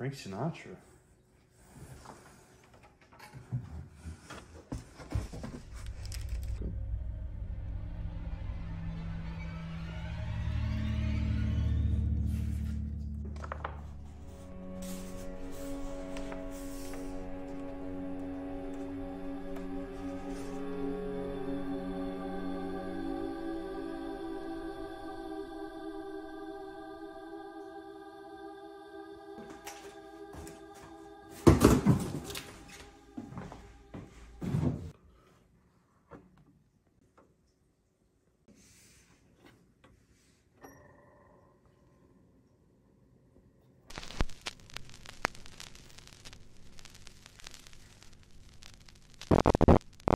Frank Sinatra.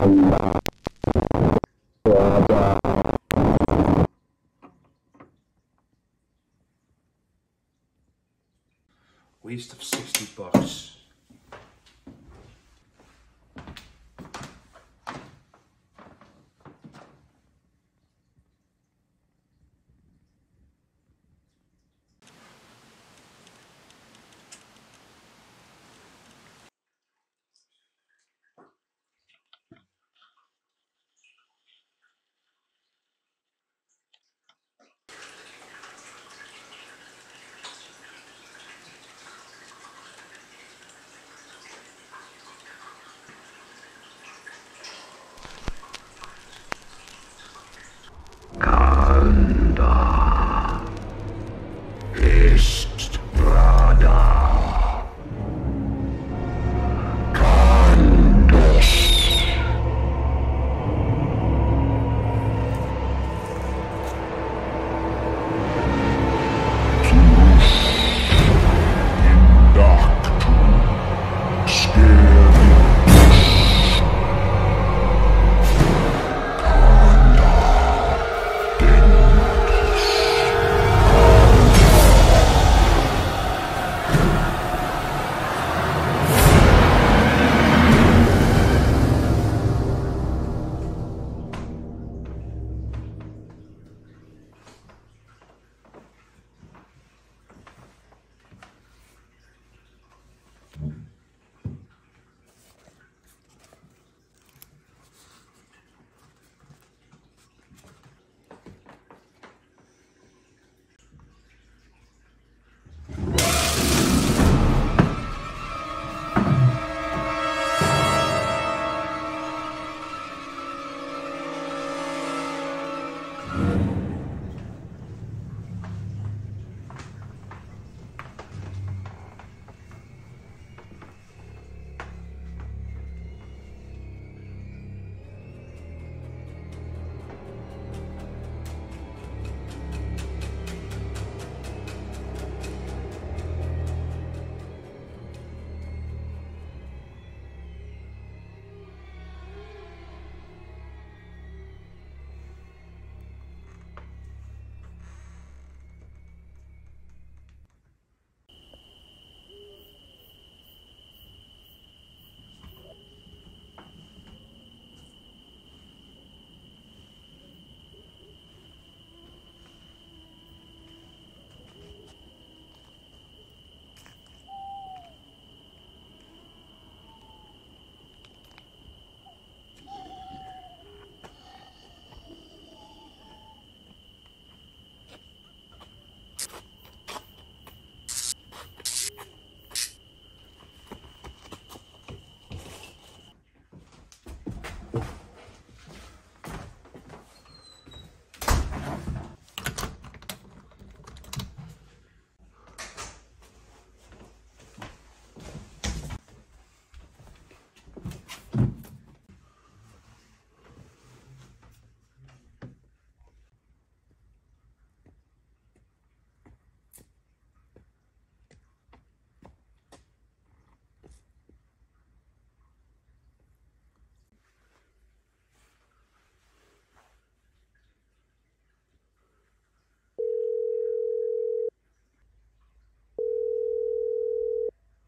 Gracias.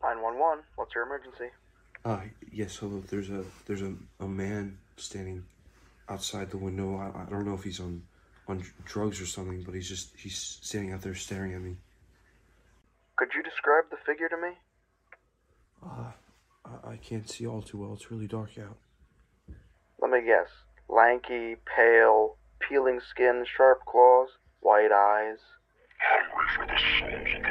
Nine one one. What's your emergency? Uh, yes, hello. There's a there's a, a man standing outside the window. I, I don't know if he's on on drugs or something, but he's just he's standing out there staring at me. Could you describe the figure to me? Uh, I, I can't see all too well. It's really dark out. Let me guess. Lanky, pale, peeling skin, sharp claws, white eyes. Hungry for the souls of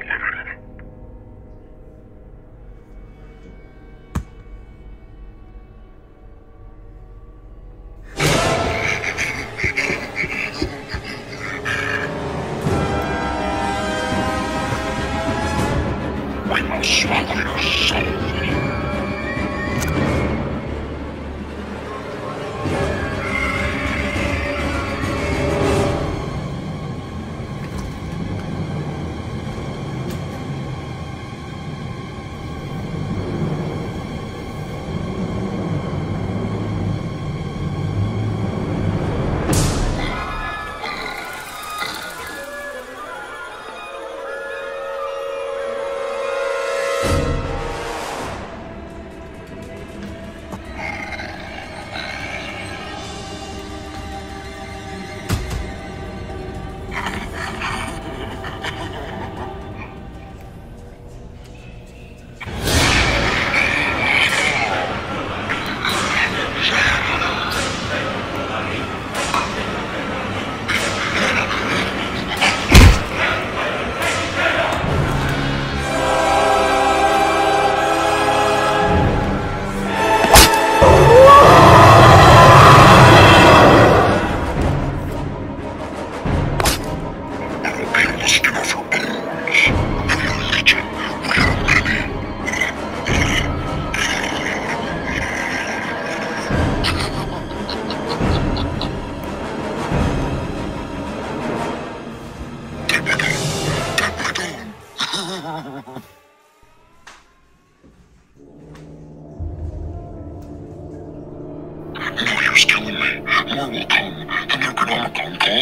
swallow your soul.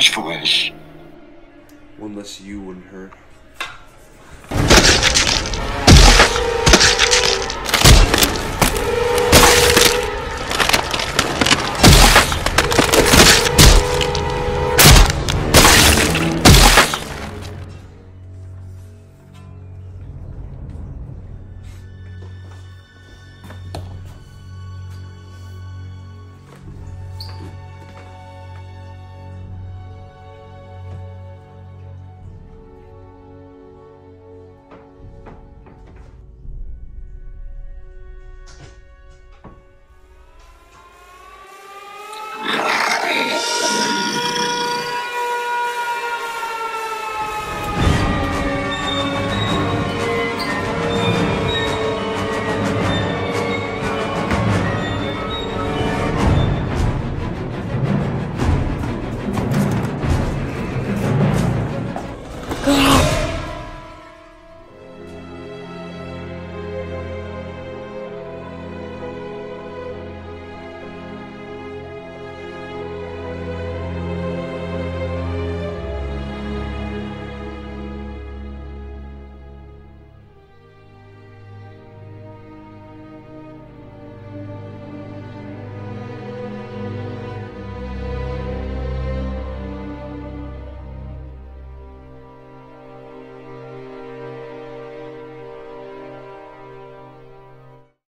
Will come. The for us. One less you wouldn't hurt.